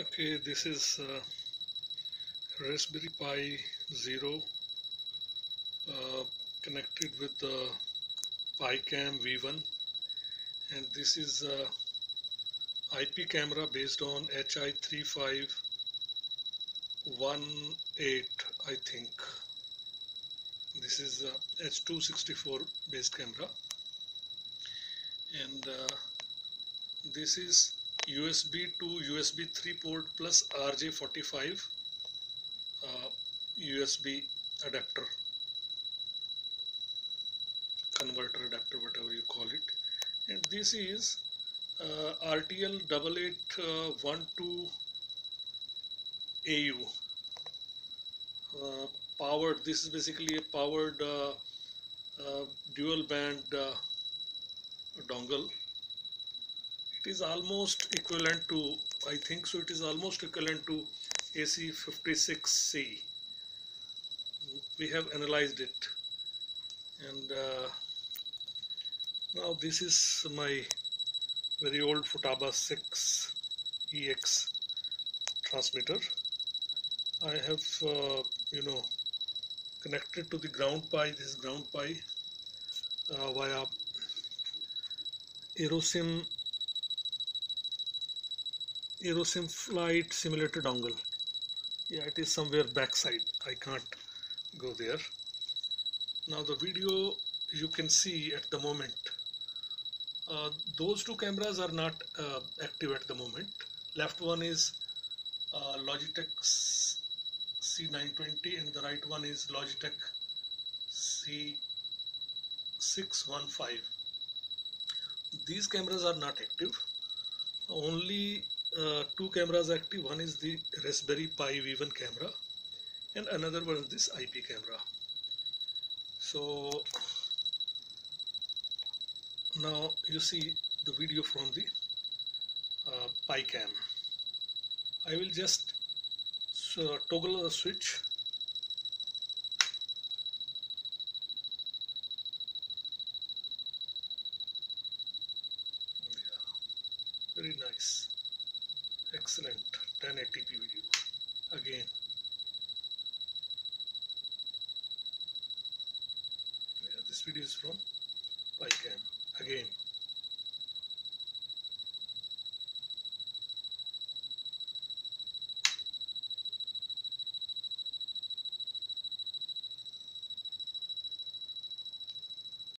Okay, this is uh, Raspberry Pi Zero uh, connected with the PiCam V1 and this is uh, IP camera based on HI3518 I think. This is uh, H264 based camera. And uh, this is USB to USB 3 port plus RJ45 uh, USB adapter converter adapter whatever you call it. And this is uh, RTL 8812 AU uh, powered this is basically a powered uh, uh dual band uh, dongle it is almost equivalent to I think so it is almost equivalent to AC56C we have analyzed it. And uh, now this is my very old Futaba 6 EX transmitter. I have uh, you know connected to the ground pi this ground pi uh, via Aerosim Aerosim flight simulator dongle. Yeah it is somewhere backside. I can't go there. Now the video you can see at the moment. Uh, those two cameras are not uh, active at the moment. Left one is uh, Logitech C920 and the right one is Logitech C615 these cameras are not active. Only uh, two cameras active. One is the Raspberry Pi V1 camera and another one is this IP camera. So now you see the video from the uh, PiCam I will just so, toggle the switch. Very nice excellent. 1080p video. Again. Yeah, this video is from PiCam again